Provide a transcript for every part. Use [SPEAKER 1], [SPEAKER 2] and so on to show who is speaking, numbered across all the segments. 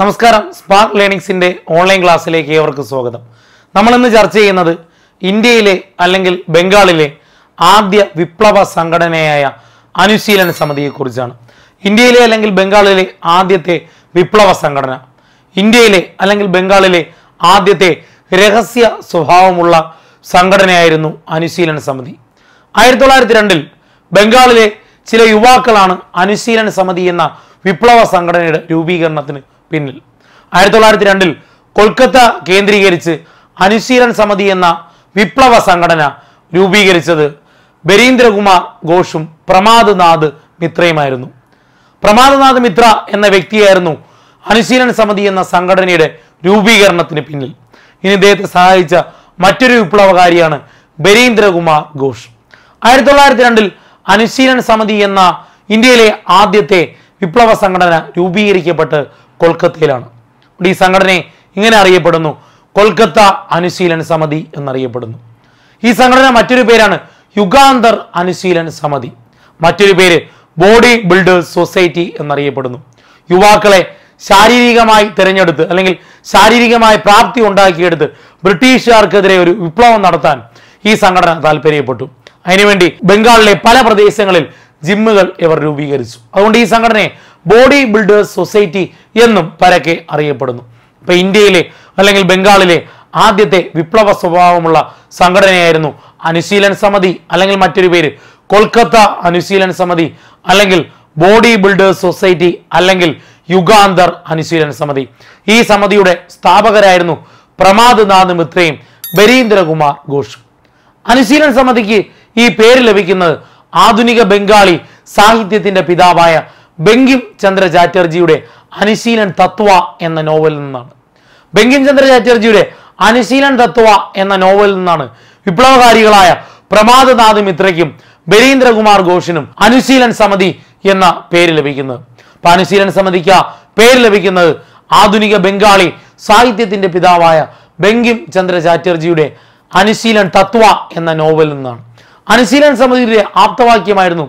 [SPEAKER 1] നമസ്കാരം. Spark ലേണിങ്സിന്റെ online ക്ലാസ്സിലേക്ക് ഏവർക്ക് സ്വാഗതം. നമ്മൾ ഇന്ന് ചർച്ച ചെയ്യുന്നത് ഇന്ത്യയിലെ അല്ലെങ്കിൽ ബംഗാളിലെ ആദ്യ വിപ്ലവ സംഘടനയായ അനുശീലന സമിതിയെക്കുറിച്ചാണ്. ഇന്ത്യയിലെ അല്ലെങ്കിൽ ബംഗാളിലെ ആദ്യത്തെ വിപ്ലവ സംഘടന ഇന്ത്യയിലെ അല്ലെങ്കിൽ ബംഗാളിലെ ആദ്യത്തെ രഹസ്യ സ്വഭാവമുള്ള സംഘടനയായിരുന്നു അനുശീലന സമിതി. ആയിരത്തി തൊള്ളായിരത്തി രണ്ടിൽ ബംഗാളിലെ ചില യുവാക്കളാണ് അനുശീലന സമിതി എന്ന വിപ്ലവ സംഘടനയുടെ രൂപീകരണത്തിന് പിന്നിൽ. ആയിരത്തി തൊള്ളായിരത്തി രണ്ടിൽ കൊൽക്കത്ത കേന്ദ്രീകരിച്ച് അനുശീലൻ സമിതി എന്ന വിപ്ലവ സംഘടന രൂപീകരിച്ചത് ബരീന്ദ്രകുമാർ ഘോഷും പ്രമാദ്നാഥ് മിത്രയുമായിരുന്നു. പ്രമാദനാഥ് മിത്ര എന്ന വ്യക്തിയായിരുന്നു അനുശീലൻ സമിതി എന്ന സംഘടനയുടെ രൂപീകരണത്തിന് പിന്നിൽ. ഇനി ഇദ്ദേഹത്തെ സഹായിച്ച മറ്റൊരു വിപ്ലവകാരിയാണ് ബരീന്ദ്രകുമാർ ഘോഷ്. ആയിരത്തി തൊള്ളായിരത്തി രണ്ടിൽ അനുശീലൻ സമിതി എന്ന ഇന്ത്യയിലെ ആദ്യത്തെ വിപ്ലവ സംഘടന രൂപീകരിക്കപ്പെട്ട് കൊൽക്കത്തയിലാണ്. ഈ സംഘടനയെ ഇങ്ങനെ അറിയപ്പെടുന്നു. കൊൽക്കത്ത അനുശീലന സമിതി എന്നറിയപ്പെടുന്നു. ഈ സംഘടന മറ്റൊരു പേരാണ് യുഗാന്തർ അനുശീലൻ സമിതി. മറ്റൊരു പേര് ബോഡി ബിൽഡേഴ്സ് സൊസൈറ്റി എന്നറിയപ്പെടുന്നു. യുവാക്കളെ ശാരീരികമായി തിരഞ്ഞെടുത്ത് അല്ലെങ്കിൽ ശാരീരികമായ പ്രാപ്തി ഉണ്ടാക്കിയെടുത്ത് ബ്രിട്ടീഷുകാർക്കെതിരെ ഒരു വിപ്ലവം നടത്താൻ ഈ സംഘടന താല്പര്യപ്പെട്ടു അതിനുവേണ്ടി ബംഗാളിലെ പല പ്രദേശങ്ങളിൽ ജിമ്മുകൾ ഇവർ രൂപീകരിച്ചു. അതുകൊണ്ട് ഈ സംഘടനയെ ബോഡി ബിൽഡേഴ്സ് സൊസൈറ്റി എന്നും പരക്കെ അറിയപ്പെടുന്നു. ഇപ്പൊ ഇന്ത്യയിലെ അല്ലെങ്കിൽ ബംഗാളിലെ ആദ്യത്തെ വിപ്ലവ സ്വഭാവമുള്ള സംഘടനയായിരുന്നു അനുശീലൻ സമിതി അല്ലെങ്കിൽ മറ്റൊരു പേര് കൊൽക്കത്ത അനുശീലൻ സമിതി അല്ലെങ്കിൽ ബോഡി ബിൽഡേഴ്സ് സൊസൈറ്റി അല്ലെങ്കിൽ യുഗാന്തർ അനുശീലൻ സമിതി. ഈ സമിതിയുടെ സ്ഥാപകരായിരുന്നു പ്രമാദ്നാഥ് മിത്രയും ബരീന്ദ്രകുമാർ ഘോഷ്. അനുശീലൻ സമിതിക്ക് ഈ പേര് ലഭിക്കുന്നത് ആധുനിക ബംഗാളി സാഹിത്യത്തിന്റെ പിതാവായ ബങ്കിം ചന്ദ്ര ചാറ്റർജിയുടെ അനുശീലൻ തത്വ എന്ന നോവലിൽ നിന്നാണ്. ബങ്കിം ചന്ദ്ര ചാറ്റർജിയുടെ അനുശീലൻ തത്വ എന്ന നോവലിൽ നിന്നാണ് വിപ്ലവകാരികളായ പ്രമാദനാഥ് മിത്രയ്ക്കും ബരീന്ദ്രകുമാർ ഘോഷിനും അനുശീലൻ സമിതി എന്ന പേര് ലഭിക്കുന്നത്. അപ്പൊ അനുശീലൻ സമിതിക്ക് പേര് ലഭിക്കുന്നത് ആധുനിക ബംഗാളി സാഹിത്യത്തിന്റെ പിതാവായ ബങ്കിം ചന്ദ്ര ചാറ്റർജിയുടെ അനുശീലൻ തത്വ എന്ന നോവലിൽ നിന്നാണ്. അനുശീലൻ സമിതിയുടെ ആപ്തവാക്യമായിരുന്നു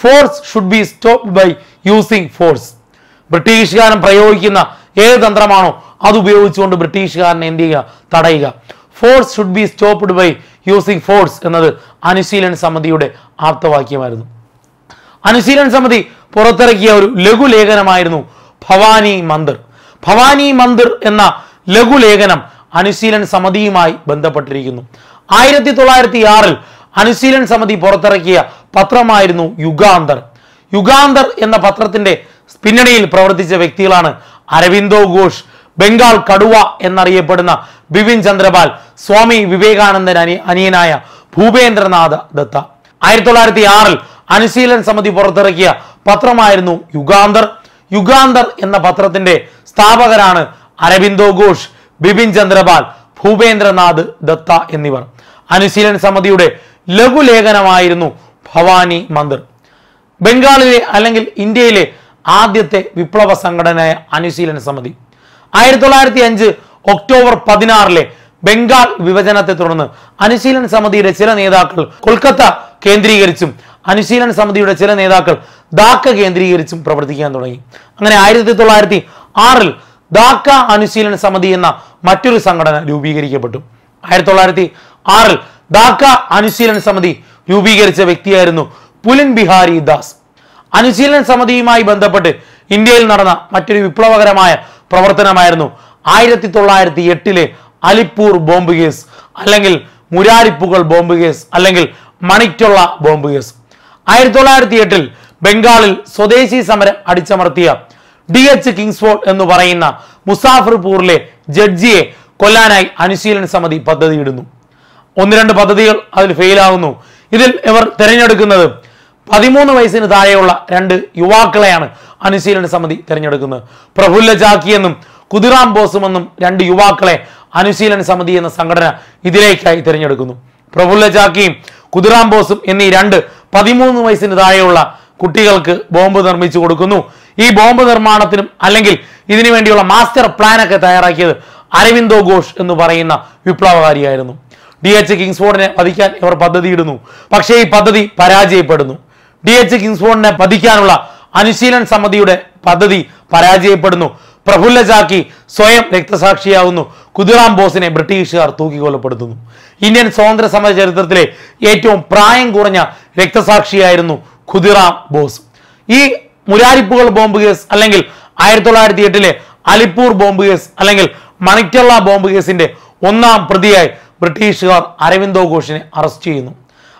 [SPEAKER 1] force should be stopped by using force ബ്രിട്ടീഷുകാരൻ പ്രയോഗിക്കുന്ന ഏത് തന്ത്രമാണോ അത് ഉപയോഗിച്ചുകൊണ്ട് ബ്രിട്ടീഷുകാരനെ എന്ത് ചെയ്യുക? തടയുക. Force should be stopped by using force എന്നത് അനുശീലൻ സമിതിയുടെ ആപ്തവാക്യമായിരുന്നു അനുശീലൻ സമിതി പുറത്തിറക്കിയ ഒരു ലഘുലേഖനമായിരുന്നു ഭവാനി മന്ദിർ. ഭവാനി മന്ദിർ എന്ന ലഘുലേഖനം അനുശീലൻ സമിതിയുമായി ബന്ധപ്പെട്ടിരിക്കുന്നു. ആയിരത്തി തൊള്ളായിരത്തി ആറിൽ അനുശീലൻ സമിതി പുറത്തിറക്കിയ പത്രമായിരുന്നു യുഗാന്തർ. യുഗാന്തർ എന്ന പത്രത്തിന്റെ പിന്നണിയിൽ പ്രവർത്തിച്ച വ്യക്തികളാണ് അരവിന്ദോ ഘോഷ് ബംഗാൾ കടുവ എന്നറിയപ്പെടുന്ന ബിപിൻ ചന്ദ്രപാൽ സ്വാമി വിവേകാനന്ദൻ അനി അനിയനായ ഭൂപേന്ദ്രനാഥ് ദത്ത. ആയിരത്തി തൊള്ളായിരത്തി ആറിൽ അനുശീലൻ സമിതി പുറത്തിറക്കിയ പത്രമായിരുന്നു യുഗാന്തർ. യുഗാന്തർ എന്ന പത്രത്തിന്റെ സ്ഥാപകരാണ് അരവിന്ദോ ഘോഷ് ബിപിൻ ചന്ദ്രപാൽ ഭൂപേന്ദ്രനാഥ് ദത്ത എന്നിവർ. അനുശീലൻ സമിതിയുടെ ലഘുലേഖനമായിരുന്നു ഭവാനി മന്ദിർ. ബംഗാളിലെ അല്ലെങ്കിൽ ഇന്ത്യയിലെ ആദ്യത്തെ വിപ്ലവ സംഘടനയായ അനുശീലന സമിതി. ആയിരത്തി തൊള്ളായിരത്തി അഞ്ച് ഒക്ടോബർ പതിനാറിലെ ബംഗാൾ വിഭജനത്തെ തുടർന്ന് അനുശീലൻ സമിതിയുടെ ചില നേതാക്കൾ കൊൽക്കത്ത കേന്ദ്രീകരിച്ചും അനുശീലൻ സമിതിയുടെ ചില നേതാക്കൾ ധാക്ക കേന്ദ്രീകരിച്ചും പ്രവർത്തിക്കാൻ തുടങ്ങി. അങ്ങനെ ആയിരത്തി തൊള്ളായിരത്തി ആറിൽ ധാക്ക അനുശീലന സമിതി എന്ന മറ്റൊരു സംഘടന രൂപീകരിക്കപ്പെട്ടു. ആയിരത്തി തൊള്ളായിരത്തി ആറിൽ ധാക്ക അനുശീലന സമിതി രൂപീകരിച്ച വ്യക്തിയായിരുന്നു പുലിൻ ബിഹാരി ദാസ്. അനുശീലന സമിതിയുമായി ബന്ധപ്പെട്ട് ഇന്ത്യയിൽ നടന്ന മറ്റൊരു വിപ്ലവകരമായ പ്രവർത്തനമായിരുന്നു ആയിരത്തി തൊള്ളായിരത്തി എട്ടിലെ അലിപ്പൂർ ബോംബ് കേസ് അല്ലെങ്കിൽ മുരാരിപ്പുകൾ ബോംബ് കേസ് അല്ലെങ്കിൽ മണിറ്റുള്ള ബോംബ് കേസ്. ആയിരത്തി തൊള്ളായിരത്തി എട്ടിൽ ബംഗാളിൽ സ്വദേശി സമരം അടിച്ചമർത്തിയ ഡി എച്ച് കിങ്സ്ഫോർഡ് എന്ന് പറയുന്ന മുസാഫർപൂറിലെ ജഡ്ജിയെ കൊല്ലാനായി അനുശീലന സമിതി പദ്ധതിയിടുന്നു. ഒന്ന് രണ്ട് പദ്ധതികൾ അതിൽ ഫെയിലാകുന്നു ഇതിൽ ഇവർ തിരഞ്ഞെടുക്കുന്നത് പതിമൂന്ന് വയസ്സിന് താഴെയുള്ള രണ്ട് യുവാക്കളെയാണ് അനുശീലന സമിതി തിരഞ്ഞെടുക്കുന്നത്. പ്രഫുല്ല ജാക്കി എന്നും കുതിറാം ബോസും എന്നും രണ്ട് യുവാക്കളെ അനുശീലന സമിതി എന്ന സംഘടന ഇതിലേക്കായി തിരഞ്ഞെടുക്കുന്നു. പ്രഫുല്ല ജാക്കിയും കുതിറാം ബോസും എന്നീ രണ്ട് പതിമൂന്ന് വയസ്സിന് താഴെയുള്ള കുട്ടികൾക്ക് ബോംബ് നിർമ്മിച്ചു കൊടുക്കുന്നു. ഈ ബോംബ് നിർമ്മാണത്തിനും അല്ലെങ്കിൽ ഇതിനു വേണ്ടിയുള്ള മാസ്റ്റർ പ്ലാൻ ഒക്കെ തയ്യാറാക്കിയത് അരവിന്ദോ ഘോഷ് എന്ന് പറയുന്ന വിപ്ലവകാരിയായിരുന്നു. ഡി എച്ച് കിങ്സ്ഫോർഡിനെ വധിക്കാൻ ഇവർ പദ്ധതിയിടുന്നു. പക്ഷേ ഈ പദ്ധതി പരാജയപ്പെടുന്നു. ഡി എച്ച് കിങ്സ്ഫോണിനെ പതിക്കാനുള്ള അനുശീലൻ സമിതിയുടെ പദ്ധതി പരാജയപ്പെടുന്നു. പ്രഫുല്ല ചാക്കി സ്വയം രക്തസാക്ഷിയാവുന്നു. കുതിറാം ബോസിനെ ബ്രിട്ടീഷുകാർ തൂക്കിക്കൊല്ലപ്പെടുത്തുന്നു ഇന്ത്യൻ സ്വാതന്ത്ര്യ സമര ചരിത്രത്തിലെ ഏറ്റവും പ്രായം കുറഞ്ഞ രക്തസാക്ഷിയായിരുന്നു ഖുദിറാം ബോസ്. ഈ മുരാരിപ്പുകൾ ബോംബ് കേസ് അല്ലെങ്കിൽ ആയിരത്തി തൊള്ളായിരത്തി എട്ടിലെ അലിപ്പൂർ ബോംബ് കേസ് അല്ലെങ്കിൽ മണിക്കള്ള ബോംബ് കേസിന്റെ ഒന്നാം പ്രതിയായി ബ്രിട്ടീഷുകാർ അരവിന്ദോ ഘോഷിനെ അറസ്റ്റ് ചെയ്യുന്നു.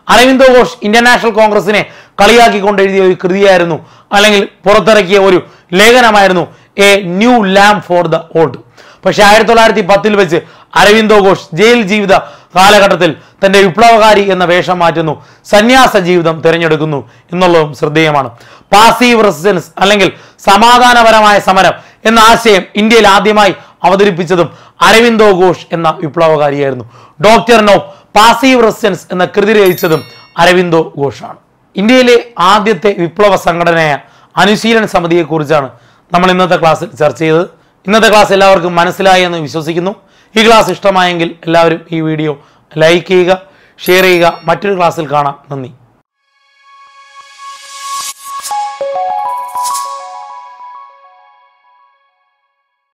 [SPEAKER 1] അരവിന്ദോ ഘോഷ് ഇന്ത്യൻ നാഷണൽ കോൺഗ്രസിനെ കളിയാക്കിക്കൊണ്ട് എഴുതിയ ഒരു കൃതിയായിരുന്നു. അല്ലെങ്കിൽ പുറത്തിറക്കിയ ഒരു ലേഖനമായിരുന്നു a new lamp for the old പക്ഷെ ആയിരത്തി തൊള്ളായിരത്തി പത്തിൽ വെച്ച് അരവിന്ദോ ഘോഷ് ജയിൽ ജീവിത കാലഘട്ടത്തിൽ തന്റെ വിപ്ലവകാരി എന്ന വേഷം മാറ്റുന്നു. സന്യാസ ജീവിതം തിരഞ്ഞെടുക്കുന്നു എന്നുള്ളതും ശ്രദ്ധേയമാണ്. പാസീവ് റെസിസ്റ്റൻസ് അല്ലെങ്കിൽ സമാധാനപരമായ സമരം എന്ന ആശയം ഇന്ത്യയിൽ ആദ്യമായി അവതരിപ്പിച്ചതും അരവിന്ദോ ഘോഷ് എന്ന വിപ്ലവകാരിയായിരുന്നു. ഡോക്ടർ നോ പാസീവ് റെസിസ്റ്റൻസ് എന്ന കൃതി രചിച്ചതും അരവിന്ദോ ഘോഷാണ്. ഇന്ത്യയിലെ ആദ്യത്തെ വിപ്ലവ സംഘടനയായ അനുശീലന സമിതിയെക്കുറിച്ചാണ് നമ്മൾ ഇന്നത്തെ ക്ലാസ്സിൽ ചർച്ച ചെയ്തത്. ഇന്നത്തെ ക്ലാസ് എല്ലാവർക്കും മനസ്സിലായി എന്ന് വിശ്വസിക്കുന്നു. ഈ ക്ലാസ് ഇഷ്ടമായെങ്കിൽ എല്ലാവരും ഈ വീഡിയോ ലൈക്ക് ചെയ്യുക ഷെയർ ചെയ്യുക. മറ്റൊരു ക്ലാസ്സിൽ കാണാം. നന്ദി.